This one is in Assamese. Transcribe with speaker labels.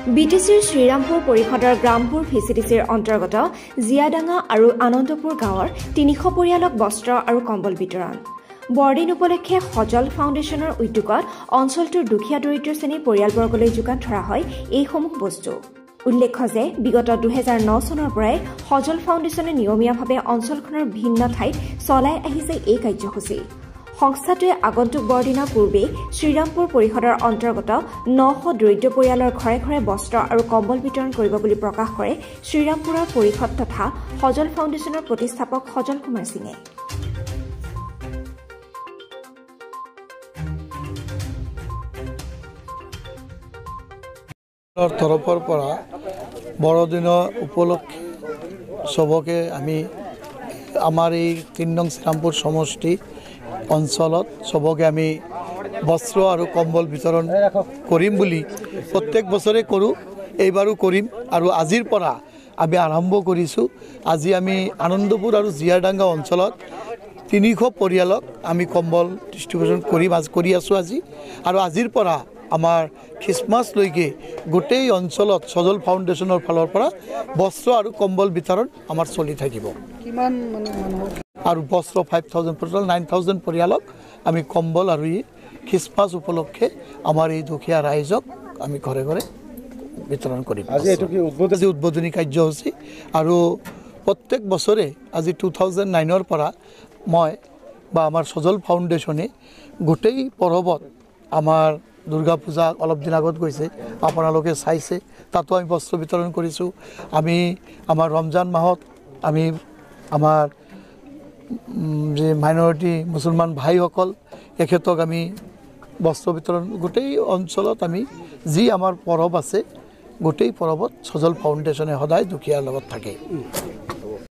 Speaker 1: বি টি চিৰ শ্ৰীৰামপুৰ পৰিষদৰ গ্ৰামপুৰ ভি চি ডি চিৰ অন্তৰ্গত জিয়াডাঙা আৰু আনন্দপুৰ গাঁৱৰ তিনিশ পৰিয়ালক বস্ত্ৰ আৰু কম্বল বিতৰণ। বৰদিন উপলক্ষে সজল ফাউণ্ডেশ্যনৰ উদ্যোগত অঞ্চলটোৰ দুখীয়া দৰিদ্ৰ শ্ৰেণীৰ পৰিয়ালবৰ্গলৈ যোগান ধৰা হয় এইসমূহ বস্তু। উল্লেখ্য যে বিগত দুহেজাৰ ন চনৰ পৰাই সজল ফাউণ্ডেশ্যনে নিয়মীয়াভাৱে অঞ্চলখনৰ ভিন্ন ঠাইত চলাই আহিছে এই কাৰ্যসূচী। সংস্থাটোৱে আগন্তুক বৰদিনৰ পূৰ্বেই শ্ৰীৰামপুৰ পৰিষদৰ অন্তৰ্গত নশ দৰিদ্ৰ পৰিয়ালৰ ঘৰে ঘৰে বস্ত্ৰ আৰু কম্বল বিতৰণ কৰিব বুলি প্ৰকাশ কৰে শ্ৰীৰামপুৰৰ পৰিষদ তথা সজল ফাউণ্ডেশ্যনৰ প্ৰতিষ্ঠাপক সজল কুমাৰ সিঙে।
Speaker 2: তৰফৰ পৰা বৰদিনৰ উপলক্ষে চবকে আমি আমাৰ এই তিনি নং শ্ৰীৰামপুৰ সমষ্টি অঞ্চলত চবকে আমি বস্ত্ৰ আৰু কম্বল বিতৰণ কৰিম বুলি প্ৰত্যেক বছৰে কৰোঁ এইবাৰো কৰিম আৰু আজিৰ পৰা আমি আৰম্ভ কৰিছোঁ। আজি আমি আনন্দপুৰ আৰু জীয়াৰডাংগা অঞ্চলত তিনিশ পৰিয়ালক আমি কম্বল ডিষ্ট্ৰিবিউশ্যন কৰিম আজ কৰি আছোঁ আজি। আৰু আজিৰ পৰা আমাৰ খ্ৰীষ্টমাছলৈকে গোটেই অঞ্চলত সজল ফালৰ পৰা বস্ত্ৰ আৰু কম্বল বিতৰণ আমাৰ চলি থাকিব। আৰু বস্ত্ৰ five thousand total nine thousand পৰিয়ালক আমি কম্বল আৰু এই খ্ৰীষ্টমাছ উপলক্ষে আমাৰ এই দুখীয়া ৰাইজক আমি ঘৰে ঘৰে বিতৰণ কৰিম।
Speaker 3: আজি এইটো কি উদ্বোধন?
Speaker 2: আজি উদ্বোধনী কাৰ্যসূচী আৰু প্ৰত্যেক বছৰে আজি টু থাউজেণ্ড নাইনৰ পৰা মই বা আমাৰ সজল ফাউণ্ডেশ্যনে গোটেই পৰ্বত আমাৰ দুৰ্গা পূজা অলপ দিন আগত গৈছে আপোনালোকে চাইছে তাতো আমি বস্ত্ৰ বিতৰণ কৰিছোঁ। আমি আমাৰ ৰমজান মাহত আমি আমাৰ যে মাইনৰিটি মুছলমান ভাইসকল এখেতক আমি বস্ত্ৰ বিতৰণ গোটেই অঞ্চলত আমি যি আমাৰ পৰৱ আছে গোটেই পৰৱত সজল ফাউণ্ডেশ্যনে সদায় দুখীয়াৰ লগত থাকে।